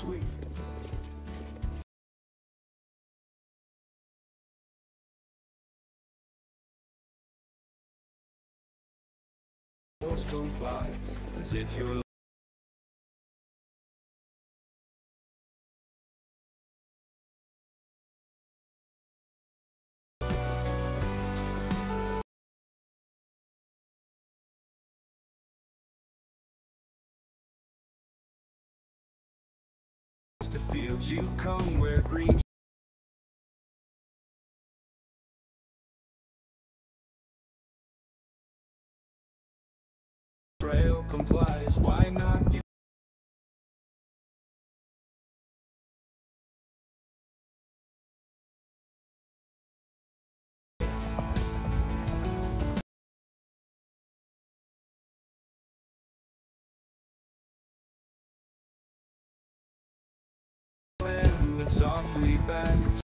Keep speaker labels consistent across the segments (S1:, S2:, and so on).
S1: sweet. Most complies as if you're fields you come where green trail complies that softly back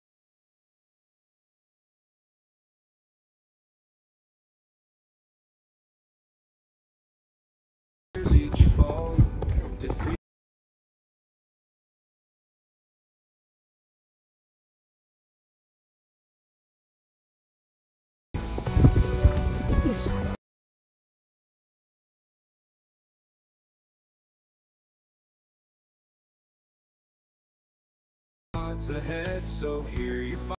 S1: odds ahead so here you find